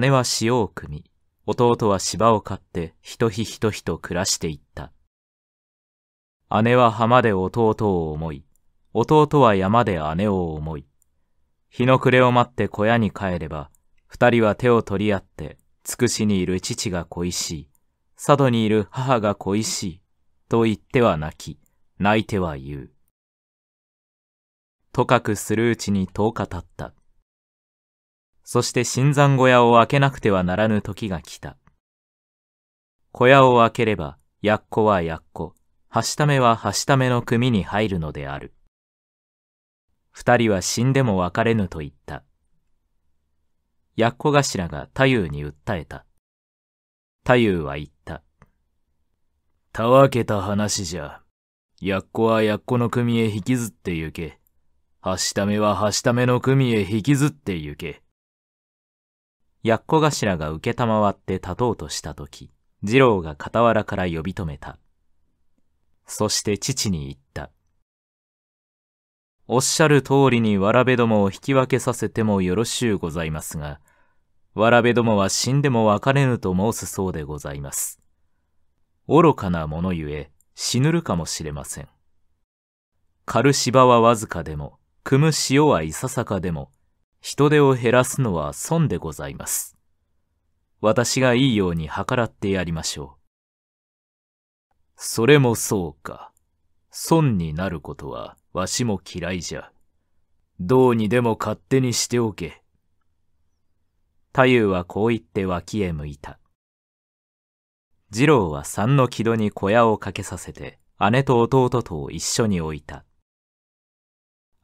姉は塩を汲み、弟は芝を買って一日一日と暮らしていった。姉は浜で弟を思い、弟は山で姉を思い、日の暮れを待って小屋に帰れば、二人は手を取り合って、つくしにいる父が恋しい、佐渡にいる母が恋しい、と言っては泣き、泣いては言う。とかくするうちに10日経った。そして新山小屋を開けなくてはならぬ時が来た。小屋を開ければ、やっこはやっこ、はしためははしための組に入るのである。二人は死んでも別れぬと言った。やっこ頭が太夫に訴えた。太夫は言った。たわけた話じゃ。やっこはやっこの組へ引きずって行け。はしためははしための組へ引きずって行け。やっこ頭が受けたまわって立とうとしたとき、次郎が傍らから呼び止めた。そして父に言った。おっしゃる通りにわらべどもを引き分けさせてもよろしゅうございますが、わらべどもは死んでも別れぬと申すそうでございます。愚かなものゆえ死ぬるかもしれません。狩る芝はわずかでも、汲む塩はいささかでも、人手を減らすのは損でございます。私がいいように計らってやりましょう。それもそうか。損になることはわしも嫌いじゃ。どうにでも勝手にしておけ。太夫はこう言って脇へ向いた。次郎は三の木戸に小屋をかけさせて姉と弟と一緒に置いた。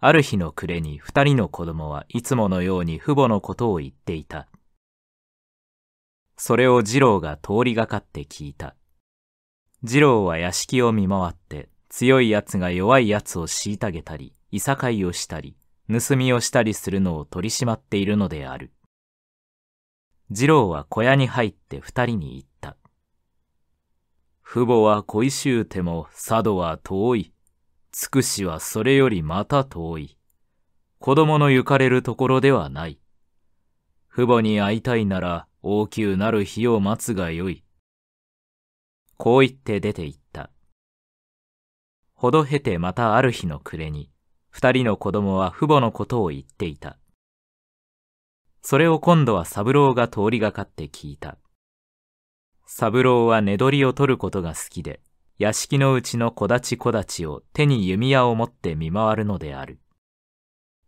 ある日の暮れに二人の子供はいつものように父母のことを言っていた。それを次郎が通りがかって聞いた。次郎は屋敷を見回って、強い奴が弱い奴を虐げたり、いさかいをしたり、盗みをしたりするのを取り締まっているのである。次郎は小屋に入って二人に言った。父母は恋しゅうても佐渡は遠い。つくしはそれよりまた遠い。子供の行かれるところではない。父母に会いたいなら大きゅうなる日を待つがよい。こう言って出て行った。ほど経てまたある日の暮れに、二人の子供は父母のことを言っていた。それを今度は三郎が通りがかって聞いた。三郎は寝取りを取ることが好きで、屋敷のうちの木立木立ちを手に弓矢を持って見回るのである。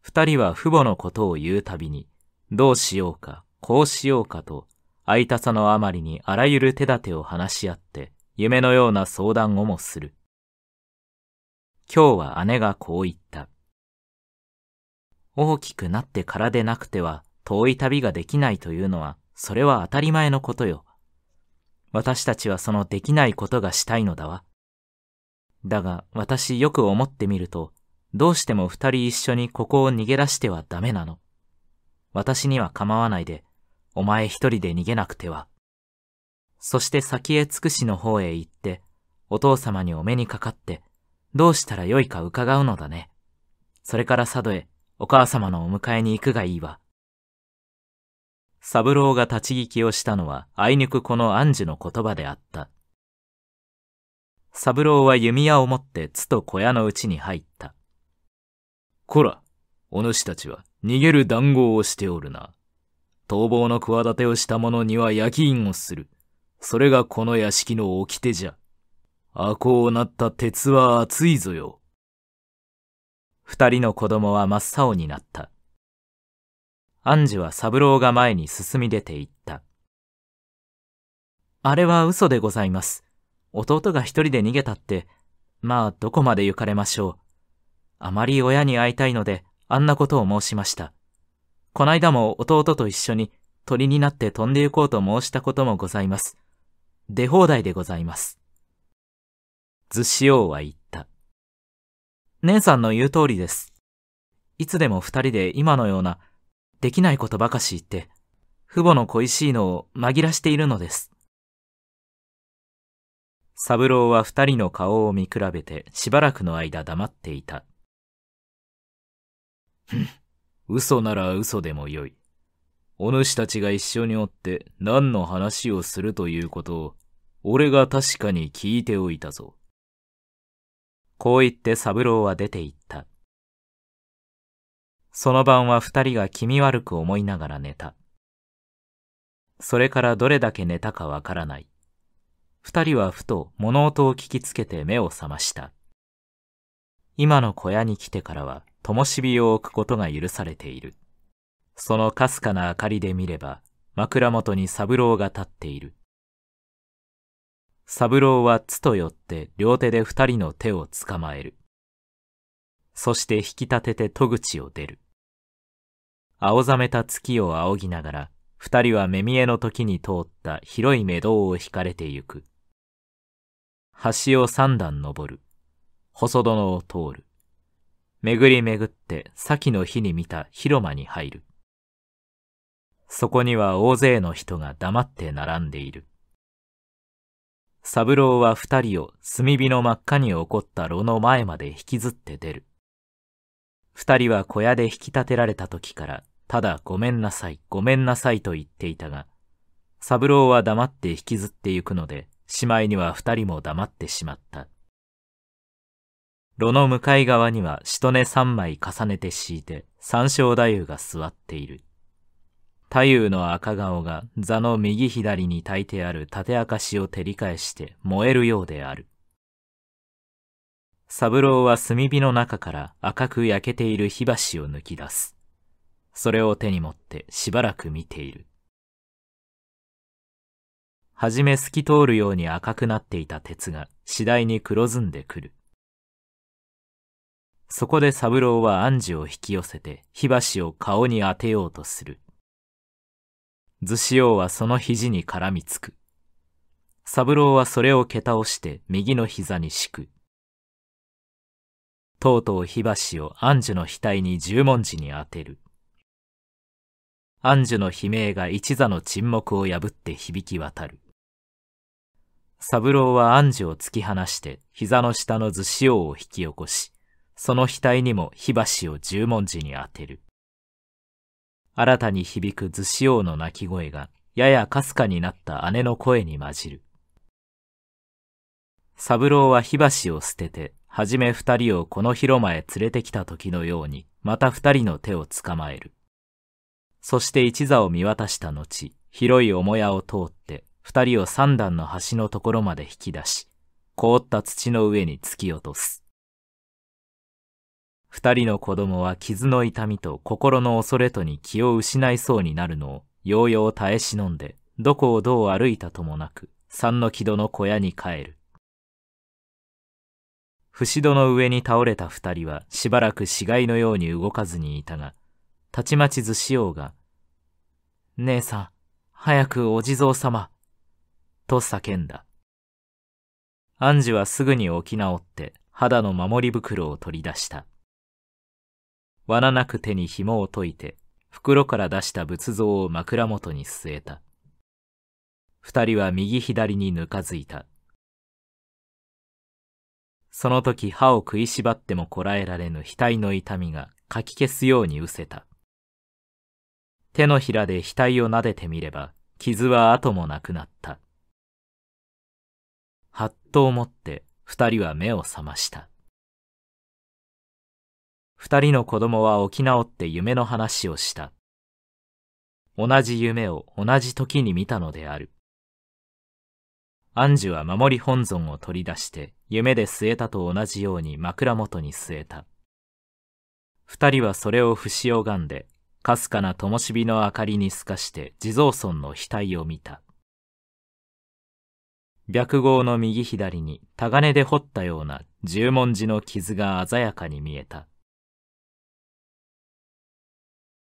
二人は父母のことを言うたびに、どうしようか、こうしようかと、会いたさのあまりにあらゆる手立てを話し合って、夢のような相談をもする。今日は姉がこう言った。大きくなってからでなくては遠い旅ができないというのは、それは当たり前のことよ。私たちはそのできないことがしたいのだわ。だが私よく思ってみると、どうしても二人一緒にここを逃げ出してはダメなの。私には構わないで、お前一人で逃げなくては。そして先へ尽くしの方へ行って、お父様にお目にかかって、どうしたらよいか伺うのだね。それから佐渡へお母様のお迎えに行くがいいわ。三郎が立ち聞きをしたのは、あいにくこの暗樹の言葉であった。三郎は弓矢を持ってつと小屋のうちに入った。こら、お主たちは逃げる談合をしておるな。逃亡の企てをした者には焼き印をする。それがこの屋敷の掟じゃ。あこうなった鉄は熱いぞよ。二人の子供は真っ青になった。安治は三郎が前に進み出て行った。あれは嘘でございます。弟が一人で逃げたって、まあどこまで行かれましょう。あまり親に会いたいので、あんなことを申しました。こないだも弟と一緒に鳥になって飛んで行こうと申したこともございます。出放題でございます。図子王は言った。姉さんの言う通りです。いつでも二人で今のようなできないことばかし言って、父母の恋しいのを紛らしているのです。三郎は二人の顔を見比べてしばらくの間黙っていた。嘘なら嘘でもよい。お主たちが一緒におって何の話をするということを、俺が確かに聞いておいたぞ。こう言って三郎は出て行った。その晩は二人が気味悪く思いながら寝た。それからどれだけ寝たかわからない。二人はふと物音を聞きつけて目を覚ました。今の小屋に来てからは、灯火を置くことが許されている。そのかすかな明かりで見れば、枕元に三郎が立っている。三郎はつと寄って両手で二人の手を捕まえる。そして引き立てて戸口を出る。青ざめた月を仰ぎながら、二人は目見えの時に通った広い目道を引かれてゆく。橋を三段登る。細殿を通る。巡り巡って先の日に見た広間に入る。そこには大勢の人が黙って並んでいる。三郎は二人を炭火の真っ赤に起こった炉の前まで引きずって出る。二人は小屋で引き立てられた時から、ただごめんなさい、ごめんなさいと言っていたが、三郎は黙って引きずってゆくので、しまいには二人も黙ってしまった。炉の向かい側にはしとね三枚重ねて敷いて、三章太夫が座っている。太夫の赤顔が座の右左に焚いてある縦明かしを照り返して燃えるようである。三郎は炭火の中から赤く焼けている火箸を抜き出す。それを手に持ってしばらく見ている。はじめ透き通るように赤くなっていた鉄が次第に黒ずんでくる。そこで三郎は暗示を引き寄せて火箸を顔に当てようとする。図子王はその肘に絡みつく。三郎はそれを蹴倒して右の膝に敷く。とうとう火箸を安寿の額に十文字に当てる。安寿の悲鳴が一座の沈黙を破って響き渡る。三郎は安寿を突き放して膝の下の図子王を引き起こし、その額にも火箸を十文字に当てる。新たに響く図子王の泣き声がややかすかになった姉の声に混じる。三郎は火箸を捨ててはじめ二人をこの広間へ連れてきた時のように、また二人の手を捕まえる。そして一座を見渡した後、広い母屋を通って、二人を三段の橋のところまで引き出し、凍った土の上に突き落とす。二人の子供は傷の痛みと心の恐れとに気を失いそうになるのを、ようよう耐え忍んで、どこをどう歩いたともなく、三の木戸の小屋に帰る。節戸の上に倒れた二人はしばらく死骸のように動かずにいたが、たちまちずしようが、姉さん、早くお地蔵様、と叫んだ。アンジはすぐに起き直って肌の守り袋を取り出した。罠なく手に紐を解いて、袋から出した仏像を枕元に据えた。二人は右左にぬかづいた。その時歯を食いしばってもこらえられぬ額の痛みがかき消すように失せた。手のひらで額を撫でてみれば、傷は後もなくなった。はっと思って二人は目を覚ました。二人の子供は起き直って夢の話をした。同じ夢を同じ時に見たのである。安寿は守り本尊を取り出して夢で据えたと同じように枕元に据えた。二人はそれを不し拝んで、かすかな灯火の明かりに透かして地蔵尊の額を見た。白号の右左にタガネで彫ったような十文字の傷が鮮やかに見えた。